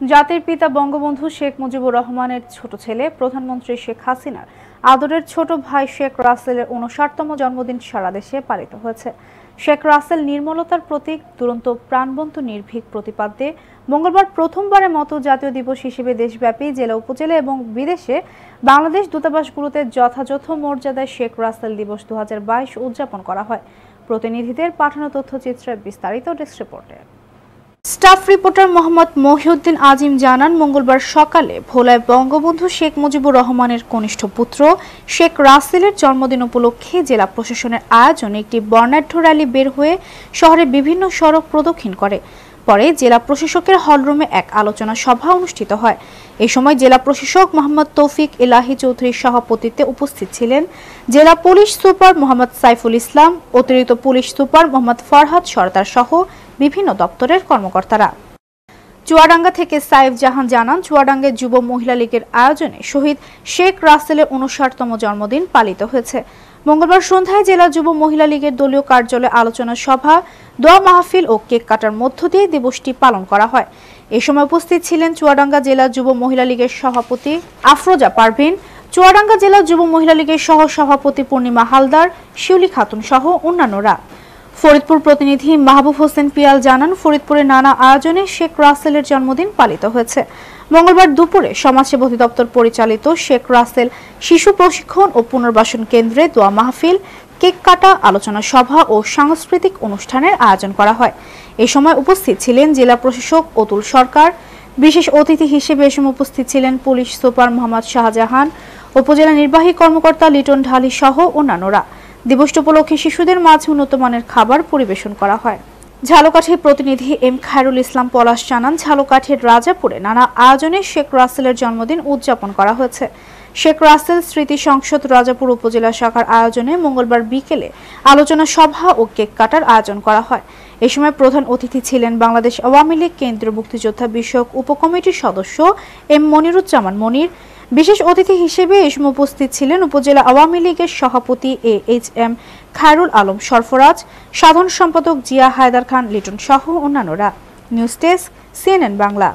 জাতির পিতা বঙ্গবন্ধু শেখ মুজিবুর রহমানের ছোট ছেলে প্রধানমন্ত্রী শেখ হাসিনার আদরের ছোট ভাই শেখ রাসেলের উনষাটতম জন্মদিন সারা দেশে পালিত হয়েছে। শেখ রাসেল নির্মলতার প্রতীক, দুরন্ত প্রাণবন্ত নির্ভীক প্রতিপাদ্যে মঙ্গলবার প্রথমবারের মতো জাতীয় দিবস হিসেবে দেশব্যাপী জেলা, উপজেলা এবং বিদেশে বাংলাদেশ দূতাবাসগুলোতে যথাযথ মর্যাদায় শেখ রাসেল দিবস দু হাজার বাইশ উদযাপন করা হয়। প্রতিনিধিদের পাঠানো তথ্যচিত্রের বিস্তারিত ডেস্ক রিপোর্টে। স্টাফ রিপোর্টার মোহাম্মদ মহিউদ্দিন আজিম জানান, মঙ্গলবার সকালে ভোলায় বঙ্গবন্ধু শেখ মুজিবুর রহমানের কনিষ্ঠ পুত্র শেখ রাসেলের জন্মদিন উপলক্ষে জেলা প্রশাসনের আয়োজনে একটি বর্ণাঢ্য র্যালি বের হয়ে শহরের বিভিন্ন সড়ক প্রদক্ষিণ করে। পরে জেলা প্রশাসকের হলরুমে এক আলোচনা সভা অনুষ্ঠিত হয়। এ সময় জেলা প্রশাসক মোহাম্মদ তৌফিক এলাহি চৌধুরীর সভাপতিত্বে উপস্থিত ছিলেন জেলা পুলিশ সুপার মোহাম্মদ সাইফুল ইসলাম, অতিরিক্ত পুলিশ সুপার মোহাম্মদ ফরহাদ সরদার সহ বিভিন্ন দপ্তরের কর্মকর্তারা। চুয়াডাঙ্গা থেকে সাইফ জাহান জানান, চুয়াডাঙ্গের যুব মহিলা লীগের আয়োজনে শহীদ শেখ রাসেলের উনষাটতম জন্মদিন পালিত হয়েছে। মঙ্গলবার সন্ধ্যায় জেলা যুব মহিলা লীগের দলীয় কার্যালয়ে আলোচনা সভা, দোয়া মাহফিল ও কেক কাটার মধ্য দিয়ে দিবসটি পালন করা হয়। এ সময় উপস্থিত ছিলেন চুয়াডাঙ্গা জেলা যুব মহিলা লীগের সভাপতি আফরোজা পারভিন, চুয়াডাঙ্গা জেলা যুব মহিলা লীগের সহ সভাপতি পূর্ণিমা হালদার, শিউলি খাতুন সহ অন্যান্যরা। ফরিদপুর প্রতিনিধি মাহবুব হোসেন পিয়াল জানান, ফরিদপুরে নানা আয়োজনে শেখ রাসেলের জন্মদিন পালিত হয়েছে। মঙ্গলবার দুপুরে সমাজসেবা অধিদপ্তর পরিচালিত শেখ রাসেল শিশু প্রশিক্ষণ ও পুনর্বাসন কেন্দ্রে দোয়া মাহফিল, কেক কাটা, আলোচনা সভা ও সাংস্কৃতিক অনুষ্ঠানের আয়োজন করা হয়। এ সময় উপস্থিত ছিলেন জেলা প্রশাসক অতুল সরকার। বিশেষ অতিথি হিসেবে এ সময় উপস্থিত ছিলেন পুলিশ সুপার মোহাম্মদ শাহজাহান, উপজেলা নির্বাহী কর্মকর্তা লিটন ঢালি সহ অন্যান্যরা। দিবসটি উপলক্ষে শিশুদের মাঝে উন্নত মানের খাবার পরিবেশন করা হয়। ঝালকাঠির প্রতিনিধি এম খায়রুল ইসলাম পলাশ জানান, ঝালকাঠির রাজাপুরে নানা আয়োজনে শেখ রাসেলের জন্মদিন উদযাপন করা হয়েছে। শেখ রাসেল স্মৃতি সংসদ রাজাপুর উপজেলা শাখার আয়োজনে মঙ্গলবার বিকেলে আলোচনা সভা ও কেক কাটার আয়োজন করা হয়। এ সময় প্রধান অতিথি ছিলেন বাংলাদেশ আওয়ামী লীগ কেন্দ্রীয় মুক্তিযোদ্ধা বিষয়ক উপকমিটির সদস্য এম মনিরুজ্জামান মনির বিশেষ অতিথি হিসেবে এ সময় উপস্থিত ছিলেন উপজেলা আওয়ামী লীগের সভাপতি A H M Khairul Alam Sarfaraz, সাধারণ সম্পাদক জিয়া হায়দার খান লিটন সহ অন্যান্যরা। News desk, CNN Bangla.